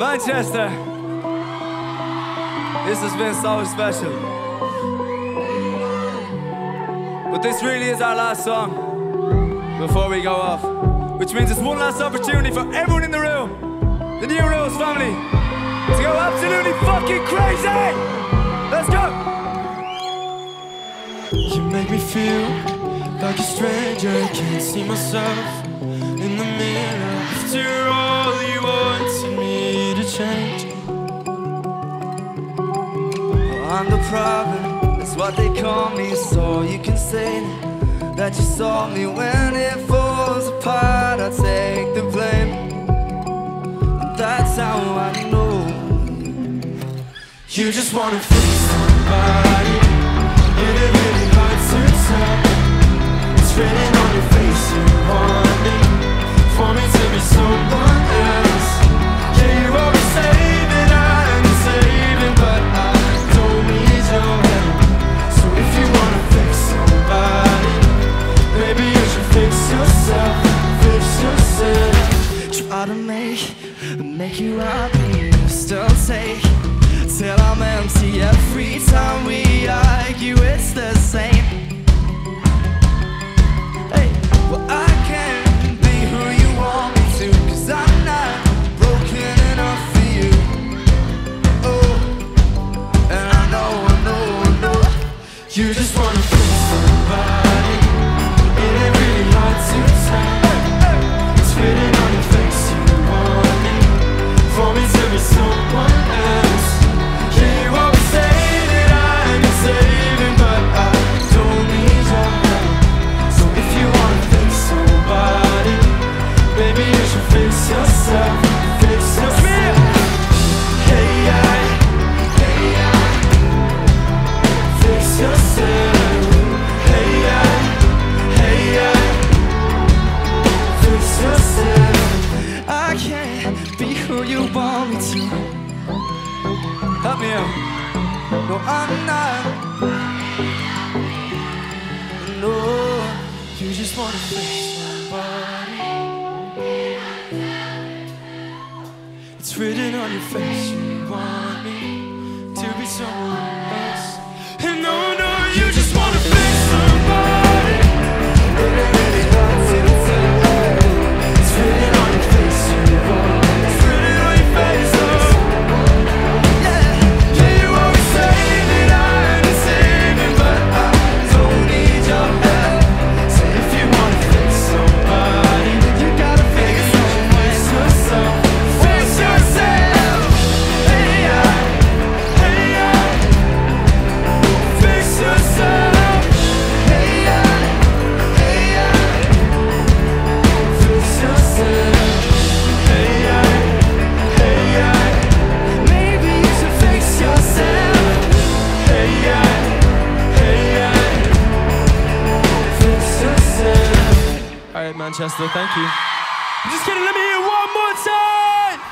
Manchester, this has been so special. But this really is our last song before we go off, which means it's one last opportunity for everyone in the room, the New Rules family, to go absolutely fucking crazy! Let's go! You make me feel like a stranger. Can't see myself in the mirror. After all, I'm the problem, that's what they call me. So you can say that you saw me when it falls apart. I take the blame. and That's how I know. You just wanna fix somebody. You happy. Still take till I'm empty every Help me out. No, I'm not. No, You just wanna fix somebody. It's written on your face. You want me to be someone Manchester. Thank you. I'm just kidding. Let me hear one more time.